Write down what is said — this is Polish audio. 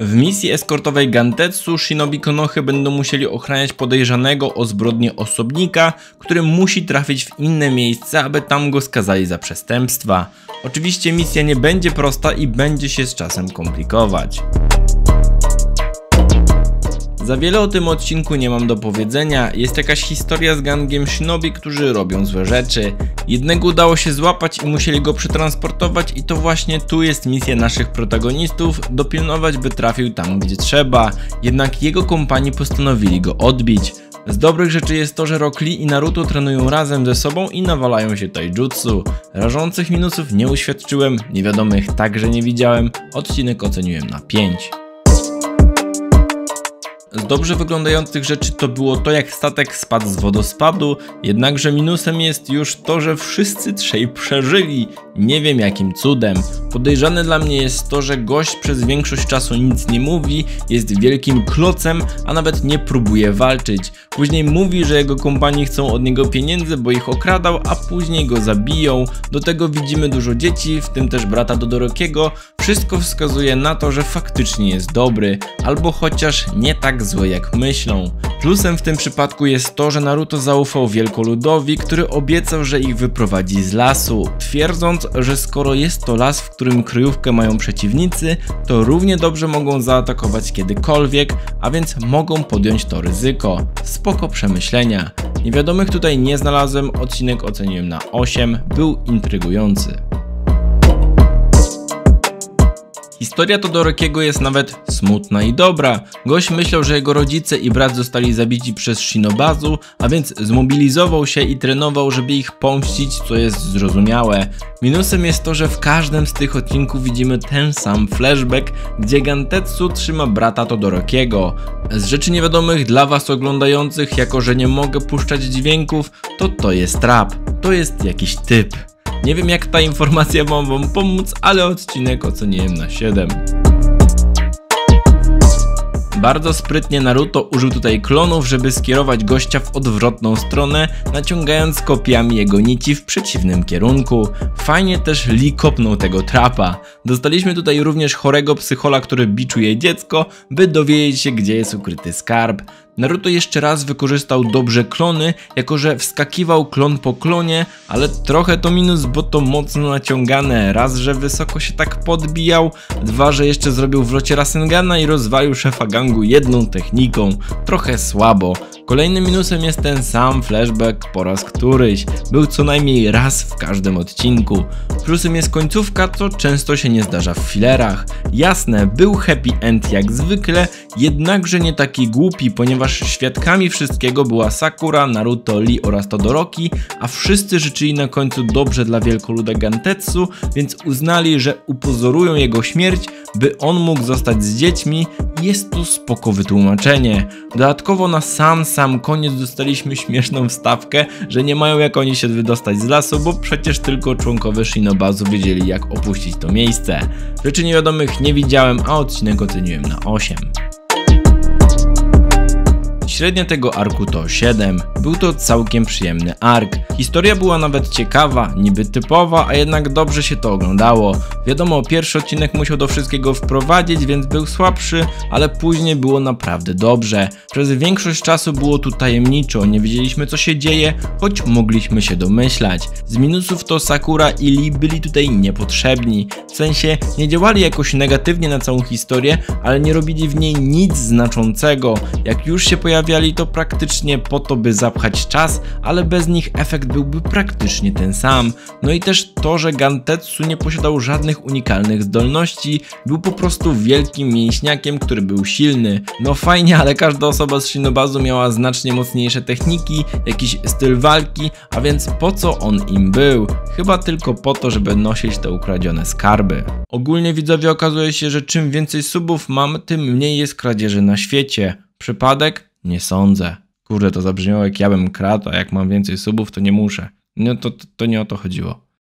W misji eskortowej Gantetsu Shinobi Konohe będą musieli ochraniać podejrzanego o zbrodnię osobnika, który musi trafić w inne miejsce, aby tam go skazali za przestępstwa. Oczywiście misja nie będzie prosta i będzie się z czasem komplikować. Za wiele o tym odcinku nie mam do powiedzenia, jest jakaś historia z gangiem shinobi, którzy robią złe rzeczy. Jednego udało się złapać i musieli go przetransportować i to właśnie tu jest misja naszych protagonistów, dopilnować by trafił tam gdzie trzeba, jednak jego kompanii postanowili go odbić. Z dobrych rzeczy jest to, że Rock Lee i Naruto trenują razem ze sobą i nawalają się taijutsu. Rażących minusów nie uświadczyłem, niewiadomych także nie widziałem, odcinek oceniłem na 5. Z dobrze wyglądających rzeczy to było to jak statek spadł z wodospadu, jednakże minusem jest już to, że wszyscy trzej przeżyli. Nie wiem jakim cudem. Podejrzane dla mnie jest to, że gość przez większość czasu nic nie mówi, jest wielkim klocem, a nawet nie próbuje walczyć. Później mówi, że jego kompanii chcą od niego pieniędzy, bo ich okradał, a później go zabiją. Do tego widzimy dużo dzieci, w tym też brata Dodorokiego. Wszystko wskazuje na to, że faktycznie jest dobry, albo chociaż nie tak zły jak myślą. Plusem w tym przypadku jest to, że Naruto zaufał wielkoludowi, który obiecał, że ich wyprowadzi z lasu, twierdząc, że skoro jest to las, w którym kryjówkę mają przeciwnicy, to równie dobrze mogą zaatakować kiedykolwiek, a więc mogą podjąć to ryzyko. Spoko przemyślenia. Niewiadomych tutaj nie znalazłem, odcinek oceniłem na 8, był intrygujący. Historia Todorokiego jest nawet smutna i dobra. Gość myślał, że jego rodzice i brat zostali zabici przez Shinobazu, a więc zmobilizował się i trenował, żeby ich pomścić, co jest zrozumiałe. Minusem jest to, że w każdym z tych odcinków widzimy ten sam flashback, gdzie Gantetsu trzyma brata Todorokiego. Z rzeczy niewiadomych dla was oglądających, jako że nie mogę puszczać dźwięków, to to jest trap. To jest jakiś typ. Nie wiem jak ta informacja ma wam pomóc, ale odcinek oceniłem na 7. Bardzo sprytnie Naruto użył tutaj klonów, żeby skierować gościa w odwrotną stronę, naciągając kopiami jego nici w przeciwnym kierunku. Fajnie też Lee kopnął tego trapa. Dostaliśmy tutaj również chorego psychola, który biczuje dziecko, by dowiedzieć się gdzie jest ukryty skarb. Naruto jeszcze raz wykorzystał dobrze klony, jako że wskakiwał klon po klonie, ale trochę to minus, bo to mocno naciągane. Raz, że wysoko się tak podbijał, dwa, że jeszcze zrobił w locie Rasengana i rozwalił szefa gangu jedną techniką. Trochę słabo. Kolejnym minusem jest ten sam flashback po raz któryś. Był co najmniej raz w każdym odcinku. Plusem jest końcówka, co często się nie zdarza w filerach. Jasne, był happy end jak zwykle, jednakże nie taki głupi, ponieważ świadkami wszystkiego była Sakura, Naruto, Lee oraz Todoroki, a wszyscy życzyli na końcu dobrze dla wielkoluda Gantetsu, więc uznali, że upozorują jego śmierć, by on mógł zostać z dziećmi jest to spoko wytłumaczenie. Dodatkowo na sam sam koniec dostaliśmy śmieszną wstawkę, że nie mają jak oni się wydostać z lasu, bo przecież tylko członkowie Shinobazu wiedzieli jak opuścić to miejsce. Rzeczy niewiadomych nie widziałem, a odcinek oceniłem na 8. Średnia tego arku to 7. Był to całkiem przyjemny ark. Historia była nawet ciekawa, niby typowa, a jednak dobrze się to oglądało. Wiadomo, pierwszy odcinek musiał do wszystkiego wprowadzić, więc był słabszy, ale później było naprawdę dobrze. Przez większość czasu było tu tajemniczo, nie wiedzieliśmy co się dzieje, choć mogliśmy się domyślać. Z minusów to Sakura i Lee byli tutaj niepotrzebni. W sensie nie działali jakoś negatywnie na całą historię, ale nie robili w niej nic znaczącego. Jak już się pojawił pojawiali to praktycznie po to, by zapchać czas, ale bez nich efekt byłby praktycznie ten sam. No i też to, że Gantetsu nie posiadał żadnych unikalnych zdolności, był po prostu wielkim mięśniakiem, który był silny. No fajnie, ale każda osoba z Shinobazu miała znacznie mocniejsze techniki, jakiś styl walki, a więc po co on im był? Chyba tylko po to, żeby nosić te ukradzione skarby. Ogólnie widzowie okazuje się, że czym więcej subów mam, tym mniej jest kradzieży na świecie. Przypadek? Nie sądzę. Kurde, to zabrzmiało jak ja bym kradł, a jak mam więcej subów, to nie muszę. No to, to, to nie o to chodziło.